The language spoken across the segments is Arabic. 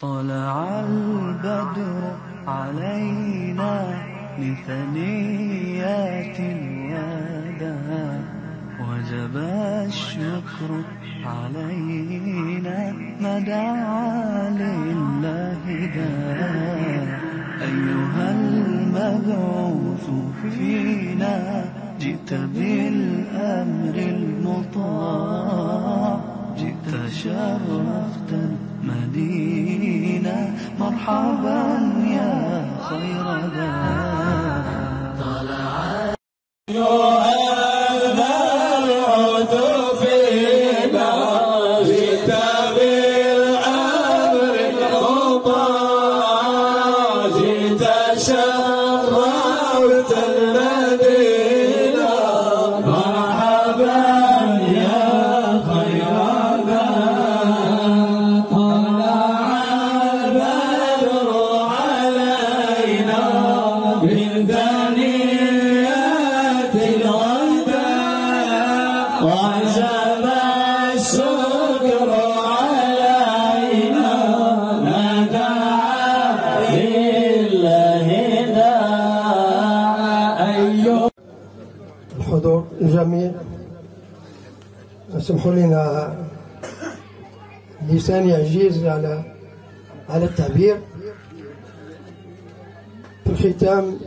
طلع البدر علينا من ثنيات الوداع وجب الشكر علينا ما دعا لله داع أيها المبعوث فينا جئت بالأمر المطاع جئت شرفت المدينة مرحبا يا خير داع وجب الشكر علينا ما دعا لله داع أيها الحضور الجميع. اسمحوا لنا لساني عجيز على على التعبير. في الختام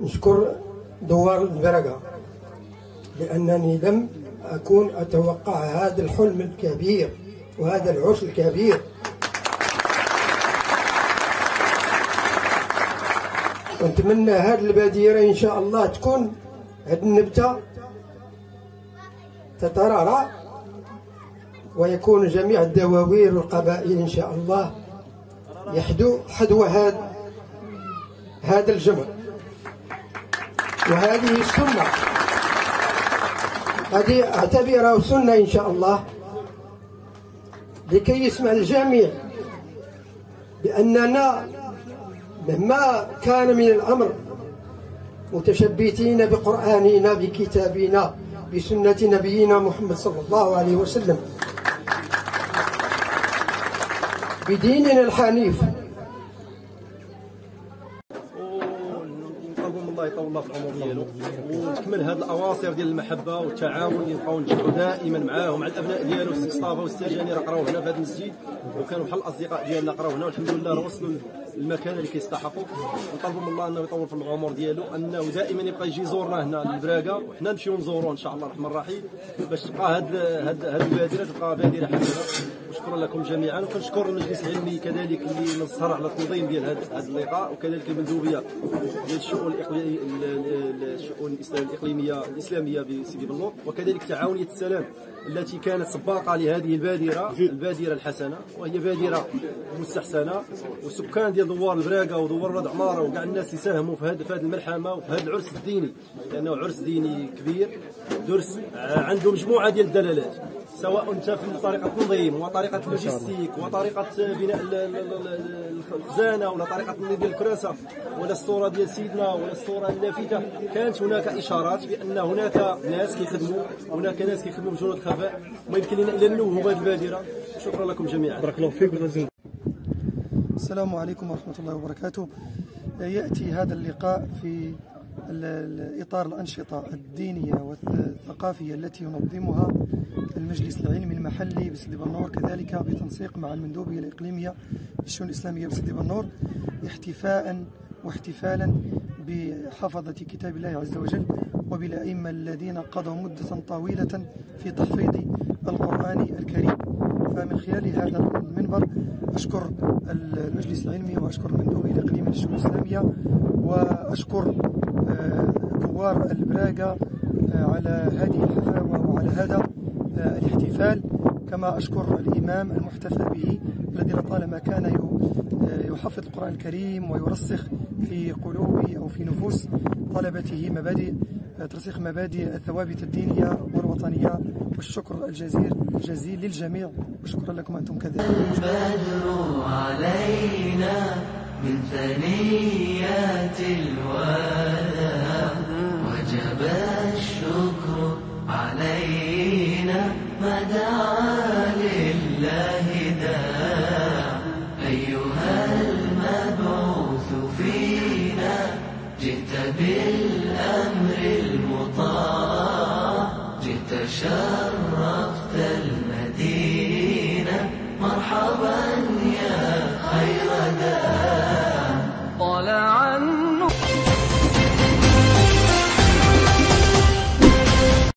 نشكر دوار البرقة لأنني لم أكون أتوقع هذا الحلم الكبير وهذا العرس الكبير. ونتمنى هذه البادرة إن شاء الله تكون هذه النبتة تترعرع ويكون جميع الدواوير والقبائل إن شاء الله يحدو حدو هذا هذا الجمع وهذه السنة هذه أعتبرها سنة إن شاء الله لكي يسمع الجميع بأننا مهما كان من الأمر متشبثين بقرآننا بكتابنا بسنة نبينا محمد صلى الله عليه وسلم. بديننا الحنيف ونطلبوا من الله في العمر ديالو. ونكمل هذه الأواصر ديال المحبة والتعاون اللي نبقاو نجمعوا دائما معاه مع الأبناء ديالو مصطفى والسي جاني راه قراو هنا في هذا المسجد وكانوا بحال الأصدقاء ديالنا قراو هنا والحمد لله وصلوا المكان اللي كيستحقوا نطلبوا من الله أنه يطول في العمر ديالو أنه دائما يبقى يجي يزورنا هنا للبراكه وحنا نمشيو نزوروه إن شاء الله الرحمن الرحيم. باش تبقى هاد هاد هاد البادره تبقى بادره حسنه وشكرا لكم جميعا. وكنشكر المجلس العلمي كذلك اللي نصر على التنظيم ديال هذا اللقاء وكذلك المندوبية ديال الشؤون الشؤون الاقليميه الإسلامية بسيدي بنور. وكذلك تعاونية السلام. التي كانت سباقة لهذه البادرة البادرة الحسنة وهي بادرة مستحسنة. والسكان ديال دوار البراكه ودوار ولاد عماره وكاع الناس يساهموا في هذه الملحمة وفي هذا العرس الديني لأنه عرس ديني كبير درس آه، عنده مجموعة ديال الدلالات. سواء انت في طريقة التنظيم وطريقة اللوجيستيك وطريقة بناء ال- ال- ال- الخزانة ولا طريقة ديال الكراسة ولا الصورة ديال سيدنا ولا الصورة اللافته كانت هناك إشارات بأن هناك ناس كيخدموا هناك ناس كيخدموا بجنود الخفاء ما يمكن لنا إلا نوهوا هذه البادرة. شكرا لكم جميعا. بارك الله فيك السلام عليكم ورحمة الله وبركاته. يأتي هذا اللقاء في إطار الأنشطة الدينية والثقافية التي ينظمها المجلس العلمي المحلي بسيدي بنور كذلك بتنسيق مع المندوبية الإقليمية للشؤون الإسلامية بسيدي بنور احتفاء واحتفالا بحفظة كتاب الله عز وجل وبالأئمة الذين قضوا مدة طويلة في تحفيظ القرآن الكريم. فمن خلال هذا المنبر أشكر المجلس العلمي وأشكر المندوبي الإقليمي للشؤون الإسلامية وأشكر دوار البراقة آه، على هذه الحفاوة وعلى هذا آه، الاحتفال. كما أشكر الإمام المحتفى به الذي لطالما كان آه، يحفظ القرآن الكريم ويرسخ في قلوب أو في نفوس طلبته مبادئ ترسيخ مبادئ الثوابت الدينية والوطنية. والشكر الجزيل الجزيل للجميع. وشكرا لكم أنتم كذلك علينا من ثنيات الوداع وجب الشكر علينا ما دعا لله داع أيها المبعوث فينا جئت بالأمر المطاع. جئت شر